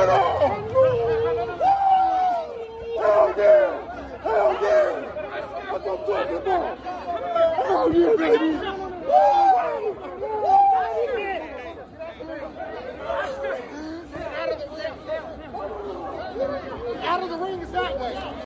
at all. Hell yeah. Hell yeah. That's what I'm talking about. Hell yeah, baby. Out of the ring is that way.